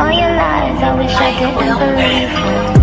All your lies, I wish I didn't believe you.